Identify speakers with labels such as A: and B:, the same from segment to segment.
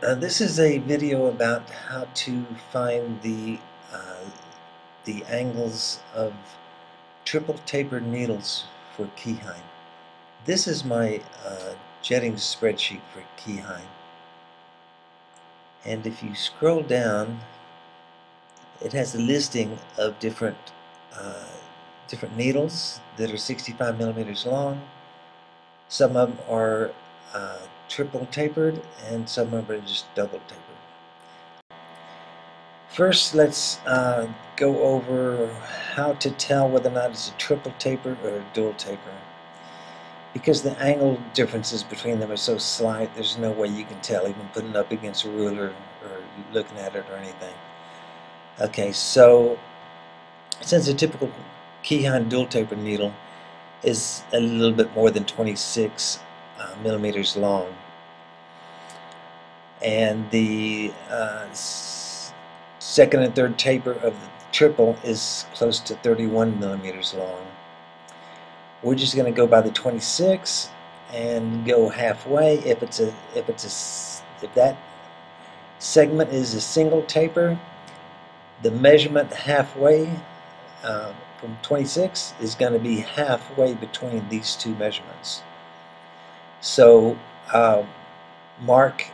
A: Uh, this is a video about how to find the uh, the angles of triple tapered needles for Keihin. This is my uh, jetting spreadsheet for Keihin. And if you scroll down, it has a listing of different uh, different needles that are 65 millimeters long. Some of them are uh, triple tapered and some of are just double tapered. First, let's uh, go over how to tell whether or not it's a triple taper or a dual taper. Because the angle differences between them are so slight, there's no way you can tell, even putting it up against a ruler or looking at it or anything. Okay, so since a typical Keihin dual taper needle is a little bit more than 26 uh, millimeters long. And the uh, second and third taper of the triple is close to 31 millimeters long. We're just going to go by the 26 and go halfway. If it's a if it's a if that segment is a single taper, the measurement halfway uh, from 26 is going to be halfway between these two measurements. So uh, mark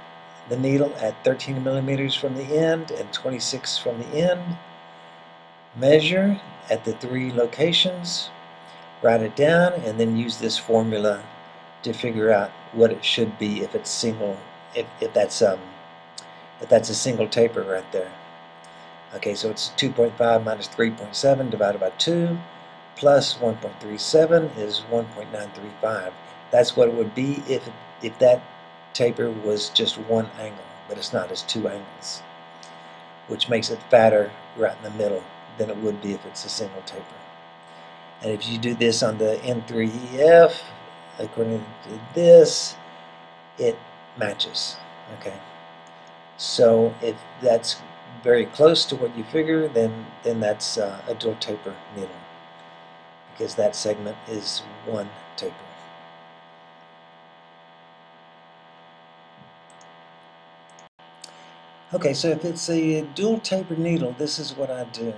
A: the needle at 13 millimeters from the end and 26 from the end. Measure at the three locations, write it down, and then use this formula to figure out what it should be if it's single, if, if that's um, if that's a single taper right there. Okay, so it's 2.5 minus 3.7 divided by 2 plus 1.37 is 1.935. That's what it would be if, if that taper was just one angle, but it's not, it's two angles, which makes it fatter right in the middle than it would be if it's a single taper. And if you do this on the N3EF, according to this, it matches. Okay. So if that's very close to what you figure, then, then that's uh, a dual taper needle because that segment is one taper. Okay, so if it's a dual taper needle, this is what I do.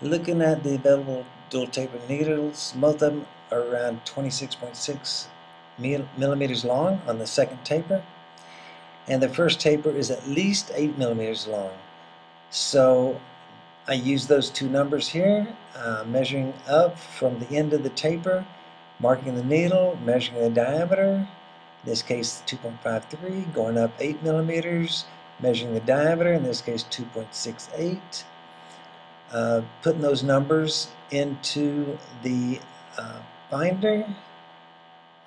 A: Looking at the available dual taper needles, most of them are around 26.6 millimeters long on the second taper. And the first taper is at least 8 millimeters long. So I use those two numbers here, uh, measuring up from the end of the taper, marking the needle, measuring the diameter, in this case 2.53, going up 8 millimeters, measuring the diameter, in this case 2.68, uh, putting those numbers into the uh, binder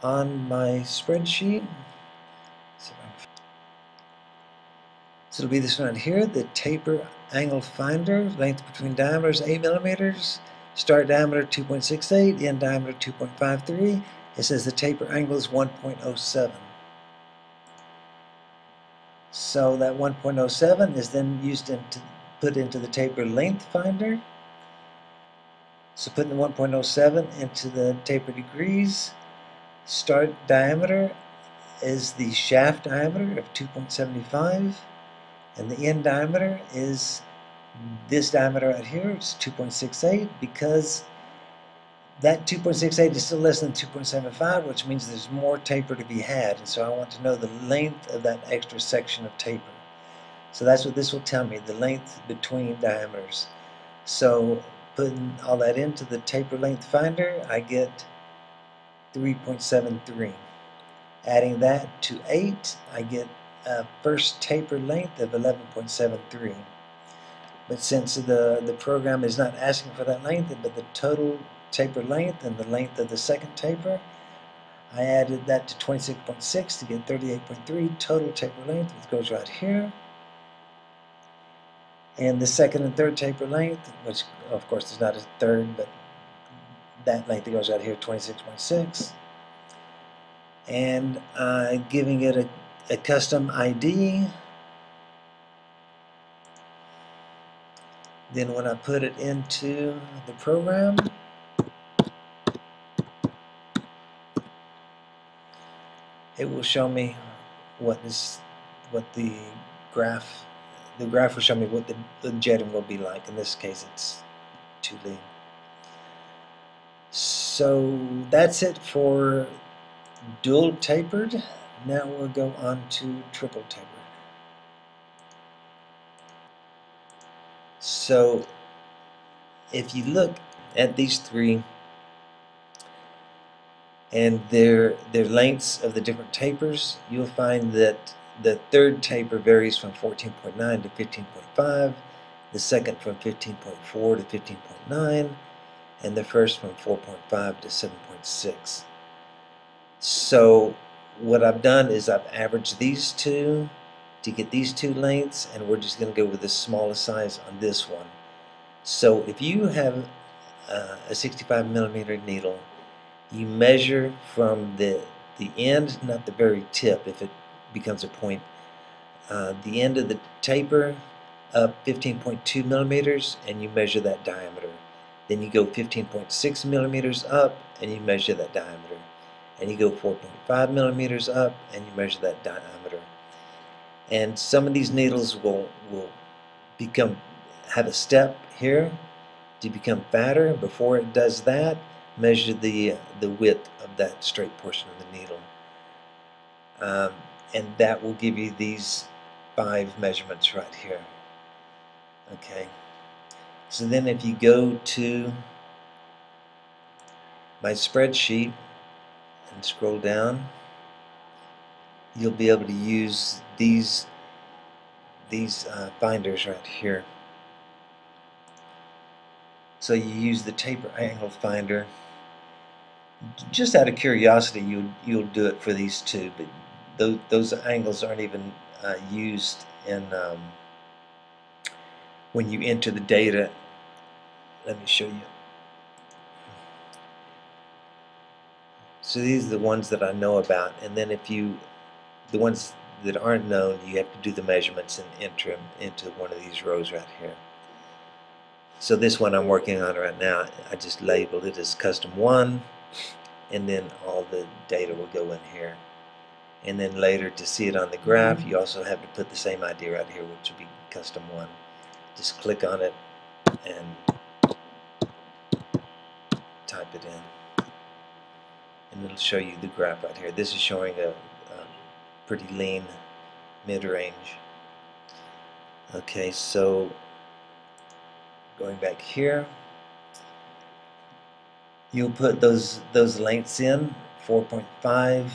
A: on my spreadsheet. So it'll be this one here, the taper angle finder, length between diameters 8 millimeters, start diameter 2.68, end diameter 2.53. It says the taper angle is 1.07. So that 1.07 is then used into put into the taper length finder. So putting the 1.07 into the taper degrees, start diameter is the shaft diameter of 2.75 and the end diameter is this diameter right here, it's 2.68 because that 2.68 is still less than 2.75 which means there's more taper to be had and so I want to know the length of that extra section of taper. So that's what this will tell me, the length between diameters. So putting all that into the taper length finder I get 3.73. Adding that to 8 I get a first taper length of 11.73. But since the, the program is not asking for that length, but the total taper length and the length of the second taper, I added that to 26.6 to get 38.3 total taper length, which goes right here. And the second and third taper length, which of course is not a third, but that length that goes right here, 26.6. And uh, giving it a a custom ID. Then when I put it into the program, it will show me what this what the graph the graph will show me what the, the jetting will be like. In this case, it's too lean. So that's it for dual tapered. Now we'll go on to triple tapered. So if you look at these three and their their lengths of the different tapers, you'll find that the third taper varies from 14.9 to 15.5, the second from 15.4 to 15.9, and the first from 4.5 to 7.6. So what I've done is I've averaged these two to get these two lengths and we're just going to go with the smallest size on this one. So if you have uh, a 65 millimeter needle, you measure from the the end, not the very tip if it becomes a point, uh, the end of the taper up 15.2 millimeters and you measure that diameter. Then you go 15.6 millimeters up and you measure that diameter. And you go 4.5 millimeters up and you measure that diameter. And some of these needles will, will become have a step here to become fatter. Before it does that, measure the, the width of that straight portion of the needle. Um, and that will give you these five measurements right here. Okay. So then if you go to my spreadsheet and scroll down, you'll be able to use these these uh, right here. So you use the taper angle finder. Just out of curiosity, you you'll do it for these two, but those those angles aren't even uh, used in um, when you enter the data. Let me show you. So these are the ones that I know about, and then if you, the ones that aren't known, you have to do the measurements and enter them into one of these rows right here. So this one I'm working on right now, I just labeled it as custom one, and then all the data will go in here. And then later to see it on the mm-hmm. graph, you also have to put the same idea right here, which will be custom one. Just click on it and type it in. And it'll show you the graph right here. This is showing a, a pretty lean mid-range. Okay, so going back here, you'll put those those lengths in 4.5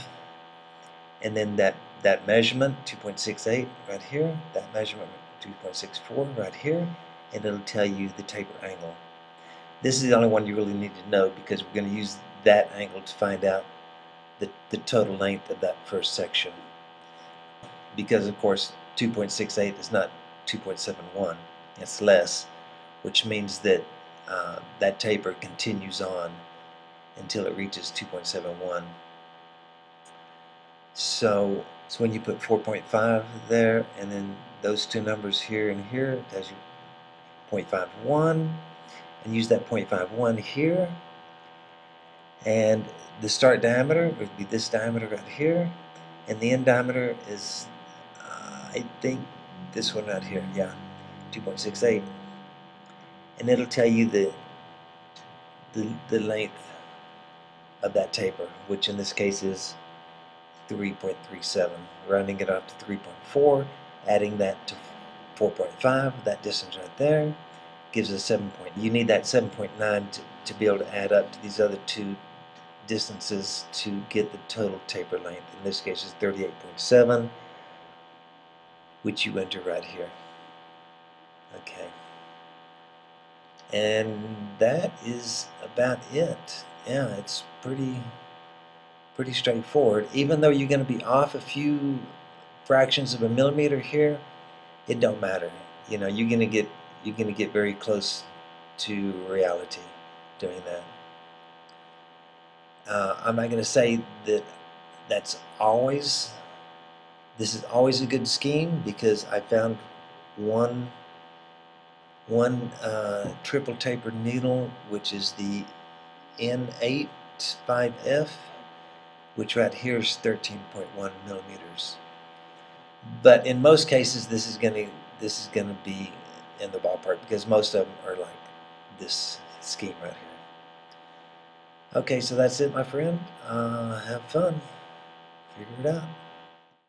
A: and then that that measurement 2.68 right here that measurement 2.64 right here and it'll tell you the taper angle. This is the only one you really need to know because we're going to use that angle to find out the, the total length of that first section. Because of course 2.68 is not 2.71 it's less which means that uh, that taper continues on until it reaches 2.71 so, so when you put 4.5 there, and then those two numbers here and here, it tells you 0.51, and use that 0.51 here. And the start diameter would be this diameter right here, and the end diameter is, uh, I think, this one right here, yeah, 2.68. And it'll tell you the, the, the length of that taper, which in this case is 3.37, rounding it up to 3.4, adding that to 4.5, that distance right there, gives us 7 point. You need that 7.9 to, to be able to add up to these other two distances to get the total taper length. In this case is 38.7, which you enter right here. Okay. And that is about it. Yeah, it's pretty pretty straightforward. Even though you're going to be off a few fractions of a millimeter here, it don't matter. You know, you're going to get you're going to get very close to reality doing that. Uh, I'm not going to say that that's always this is always a good scheme because I found one one uh, triple tapered needle which is the N8 5F which right here is 13.1 millimeters. But in most cases, this is gonna this is gonna be in the ballpark because most of them are like this scheme right here. Okay, so that's it, my friend. Uh, have fun. Figure it out.